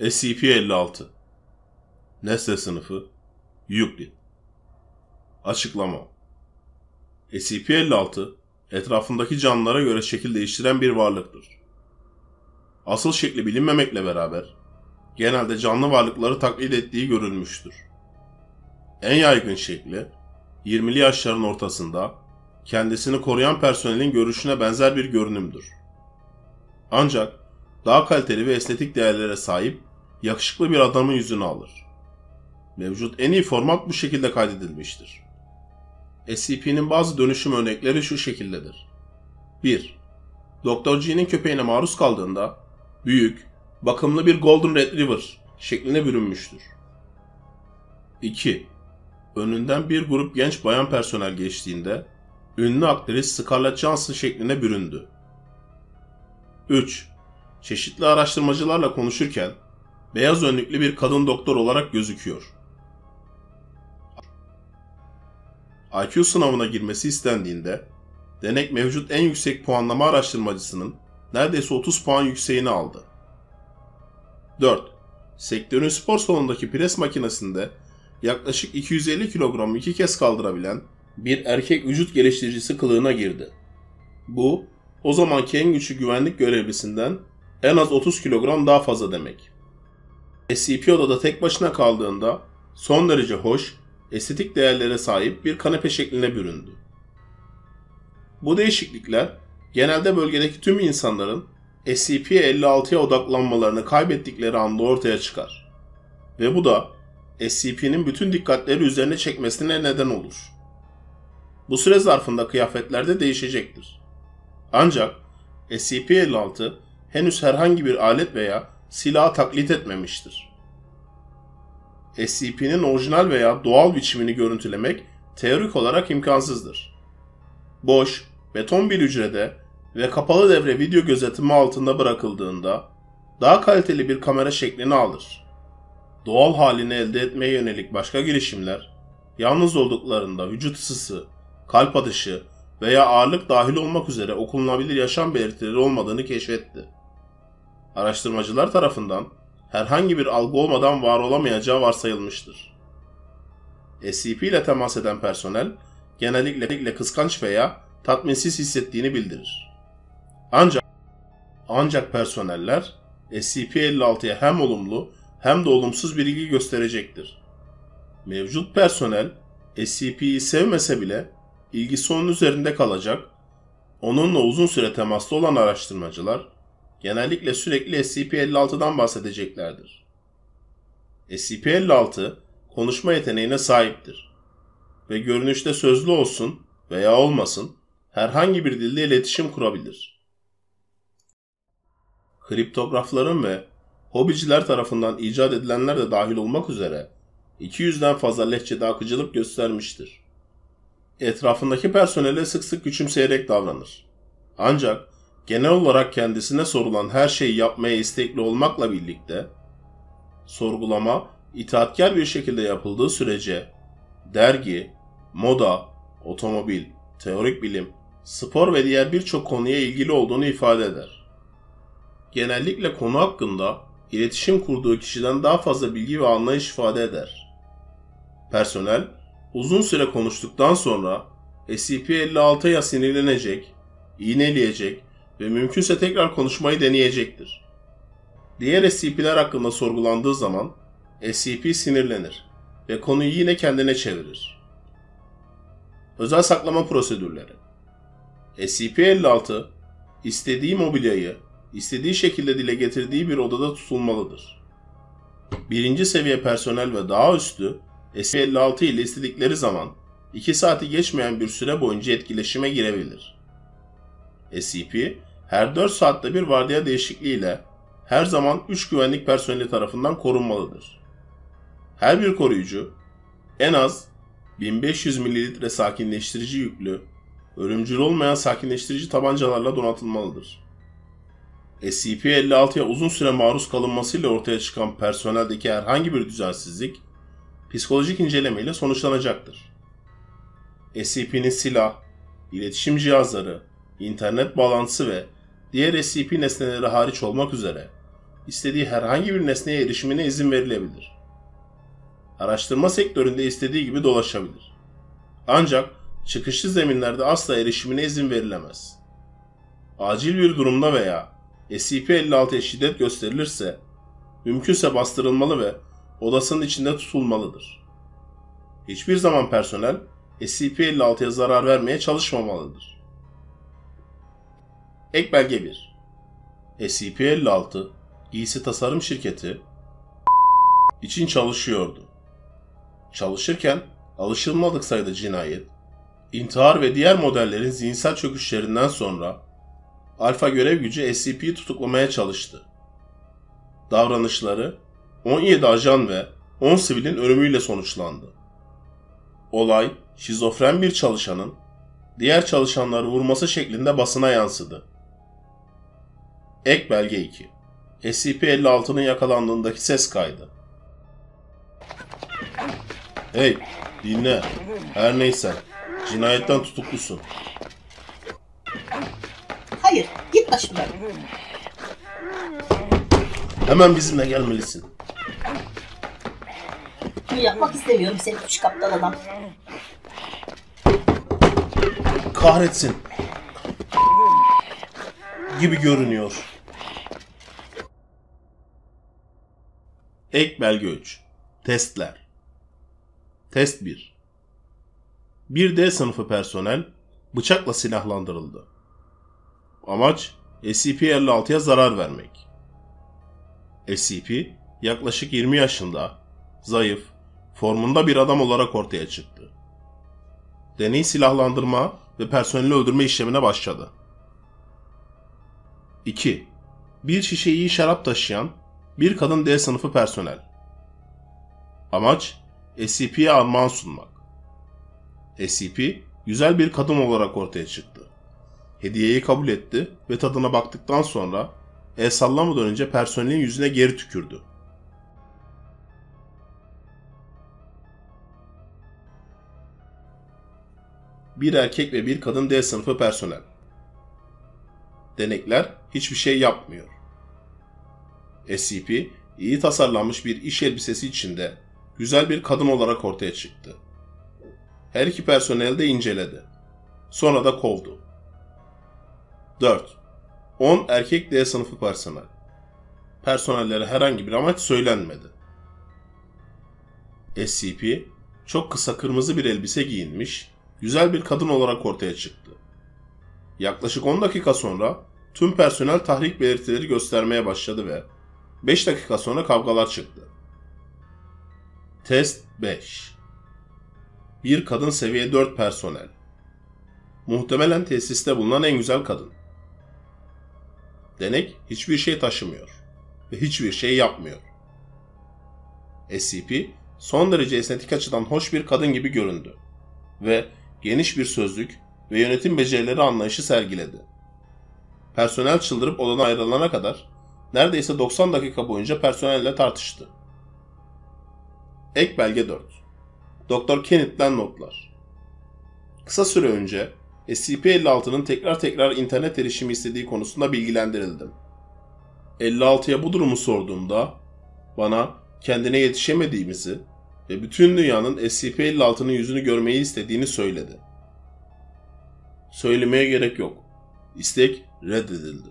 SCP-56 Nesne sınıfı Euclid Açıklama SCP-56 etrafındaki canlılara göre şekil değiştiren bir varlıktır. Asıl şekli bilinmemekle beraber genelde canlı varlıkları taklit ettiği görülmüştür. En yaygın şekli 20'li yaşların ortasında kendisini koruyan personelin görüşüne benzer bir görünümdür. Ancak daha kaliteli ve estetik değerlere sahip yakışıklı bir adamın yüzünü alır. Mevcut en iyi format bu şekilde kaydedilmiştir. SCP'nin bazı dönüşüm örnekleri şu şekildedir. 1. Dr. G'nin köpeğine maruz kaldığında büyük, bakımlı bir Golden Retriever şekline bürünmüştür. 2. Önünden bir grup genç bayan personel geçtiğinde ünlü aktris Scarlett Johansson şekline büründü. 3. Çeşitli araştırmacılarla konuşurken beyaz önlüklü bir kadın doktor olarak gözüküyor. IQ sınavına girmesi istendiğinde denek mevcut en yüksek puanlama araştırmacısının neredeyse 30 puan yükseğini aldı. 4. Sektörün spor salonundaki pres makinesinde yaklaşık 250 kilogram iki kez kaldırabilen bir erkek vücut geliştiricisi kılığına girdi. Bu, o zamanki en güçlü güvenlik görevlisinden en az 30 kilogram daha fazla demek. SCP odada tek başına kaldığında son derece hoş, estetik değerlere sahip bir kanepe şekline büründü. Bu değişiklikler genelde bölgedeki tüm insanların SCP-56'ya odaklanmalarını kaybettikleri anda ortaya çıkar. Ve bu da SCP'nin bütün dikkatleri üzerine çekmesine neden olur. Bu süre zarfında kıyafetler de değişecektir. Ancak SCP-56 henüz herhangi bir alet veya silah taklit etmemiştir. SCP'nin orijinal veya doğal biçimini görüntülemek teorik olarak imkansızdır. Boş, beton bir hücrede ve kapalı devre video gözetimi altında bırakıldığında daha kaliteli bir kamera şeklini alır. Doğal halini elde etmeye yönelik başka girişimler, yalnız olduklarında vücut ısısı, kalp atışı veya ağırlık dahil olmak üzere okunulabilir yaşam belirtileri olmadığını keşfetti. Araştırmacılar tarafından herhangi bir algı olmadan var olamayacağı varsayılmıştır. SCP ile temas eden personel genellikle kıskanç veya tatminsiz hissettiğini bildirir. Ancak ancak personeller SCP-56'ya hem olumlu hem de olumsuz bir ilgi gösterecektir. Mevcut personel SCP'yi sevmese bile ilgisi onun üzerinde kalacak, onunla uzun süre temasta olan araştırmacılar genellikle sürekli SCP-56'dan bahsedeceklerdir. SCP-56 konuşma yeteneğine sahiptir ve görünüşte sözlü olsun veya olmasın herhangi bir dilde iletişim kurabilir. Kriptografların ve hobiciler tarafından icat edilenler de dahil olmak üzere 200'den fazla lehçede akıcılık göstermiştir. Etrafındaki personele sık sık küçümseyerek davranır. Ancak genel olarak kendisine sorulan her şeyi yapmaya istekli olmakla birlikte sorgulama itaatkar bir şekilde yapıldığı sürece dergi, moda, otomobil, teorik bilim, spor ve diğer birçok konuya ilgili olduğunu ifade eder. Genellikle konu hakkında iletişim kurduğu kişiden daha fazla bilgi ve anlayış ifade eder. Personel uzun süre konuştuktan sonra SCP-56'ya sinirlenecek, iğneleyecek ve mümkünse tekrar konuşmayı deneyecektir. Diğer SCP'ler hakkında sorgulandığı zaman SCP sinirlenir ve konuyu yine kendine çevirir. Özel saklama prosedürleri SCP-56 istediği mobilyayı istediği şekilde dile getirdiği bir odada tutulmalıdır. Birinci seviye personel ve daha üstü SCP-56 ile istedikleri zaman 2 saati geçmeyen bir süre boyunca etkileşime girebilir. SCP her 4 saatte bir vardiya değişikliğiyle her zaman 3 güvenlik personeli tarafından korunmalıdır. Her bir koruyucu en az 1500 ml sakinleştirici yüklü, ölümcül olmayan sakinleştirici tabancalarla donatılmalıdır. SCP-56'ya uzun süre maruz kalınmasıyla ortaya çıkan personeldeki herhangi bir düzensizlik, psikolojik incelemeyle sonuçlanacaktır. SCP'nin silah, iletişim cihazları, internet bağlantısı ve diğer SCP nesneleri hariç olmak üzere istediği herhangi bir nesneye erişimine izin verilebilir. Araştırma sektöründe istediği gibi dolaşabilir. Ancak çıkışlı zeminlerde asla erişimine izin verilemez. Acil bir durumda veya SCP-56'ya şiddet gösterilirse mümkünse bastırılmalı ve odasının içinde tutulmalıdır. Hiçbir zaman personel SCP-56'ya zarar vermeye çalışmamalıdır. Ek belge 1 SCP-56 giysi tasarım şirketi için çalışıyordu. Çalışırken alışılmadık sayıda cinayet, intihar ve diğer modellerin zihinsel çöküşlerinden sonra Alfa görev gücü SCP'yi tutuklamaya çalıştı. Davranışları 17 ajan ve 10 sivilin ölümüyle sonuçlandı. Olay, şizofren bir çalışanın diğer çalışanları vurması şeklinde basına yansıdı. Ek belge 2 SCP-56'nın yakalandığındaki ses kaydı. Hey, dinle. Her neyse, cinayetten tutuklusun. Hayır, git başımdan. Hemen bizimle gelmelisin. Bunu yapmak istemiyorum seni küçük aptal adam. Kahretsin. Gibi görünüyor. Ek belge 3. Testler. Test 1. Bir D sınıfı personel bıçakla silahlandırıldı. Amaç SCP-56'ya zarar vermek. SCP yaklaşık 20 yaşında, zayıf, formunda bir adam olarak ortaya çıktı. Deney silahlandırma ve personeli öldürme işlemine başladı. 2. Bir şişe iyi şarap taşıyan bir kadın D sınıfı personel. Amaç SCP'ye armağan sunmak. SCP güzel bir kadın olarak ortaya çıktı. Hediyeyi kabul etti ve tadına baktıktan sonra el sallamadan önce personelin yüzüne geri tükürdü. Bir erkek ve bir kadın D sınıfı personel. Denekler hiçbir şey yapmıyor. SCP iyi tasarlanmış bir iş elbisesi içinde güzel bir kadın olarak ortaya çıktı. Her iki personel de inceledi. Sonra da kovdu. 4. 10 erkek D sınıfı personel. Personellere herhangi bir amaç söylenmedi. SCP çok kısa kırmızı bir elbise giyinmiş, güzel bir kadın olarak ortaya çıktı. Yaklaşık 10 dakika sonra tüm personel tahrik belirtileri göstermeye başladı ve 5 dakika sonra kavgalar çıktı. Test 5 Bir kadın seviye 4 personel. Muhtemelen tesiste bulunan en güzel kadın. Denek hiçbir şey taşımıyor ve hiçbir şey yapmıyor. SCP son derece estetik açıdan hoş bir kadın gibi göründü ve geniş bir sözlük ve yönetim becerileri anlayışı sergiledi. Personel çıldırıp odadan ayrılana kadar neredeyse 90 dakika boyunca personelle tartıştı. Ek belge 4 Doktor Kenneth'ten notlar. Kısa süre önce SCP-56'nın tekrar tekrar internet erişimi istediği konusunda bilgilendirildim. 56'ya bu durumu sorduğumda bana kendine yetişemediğimizi ve bütün dünyanın SCP-56'nın yüzünü görmeyi istediğini söyledi. Söylemeye gerek yok. İstek reddedildi.